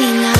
giving up,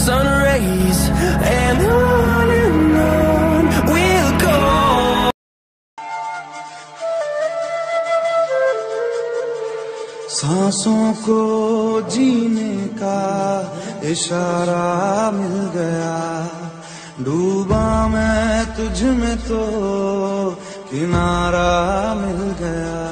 sun rays. And on and on we'll go. सांसों को जीने का इशारा मिल गया डूबा मैं तुझ में तो किनारा मिल गया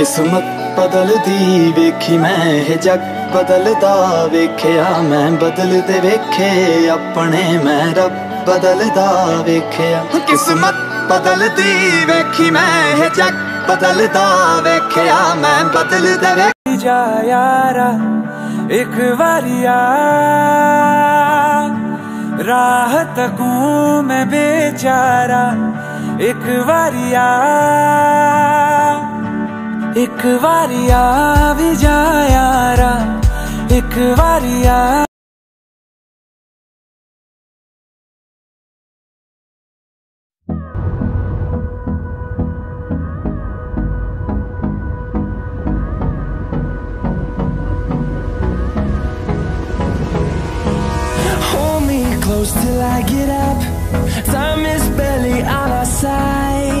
ਕਿਸਮਤ ਬਦਲਦੀ ਵੇਖੀ ਮੈਂ ਇਹ ਜੱਗ ਬਦਲਦਾ ਵੇਖਿਆ ਮੈਂ ਬਦਲਦੇ ਵੇਖੇ ਆਪਣੇ ਮੈਂ ਰੱਬ ਬਦਲਦਾ ਵੇਖਿਆ ਕਿਸਮਤ ਬਦਲਦੀ ਵੇਖੀ ਮੈਂ ਇਹ ਜੱਗ ਬਦਲਦਾ ਵੇਖਿਆ ਮੈਂ ਬਦਲਦੇ ਵੇਖ जा यारा एक बारिया राह तकूं मैं बेचारा एक ਇੱਕ ਵਾਰੀ Close till I get up. Time is barely on our side.